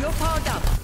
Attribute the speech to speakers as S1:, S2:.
S1: You're powered up.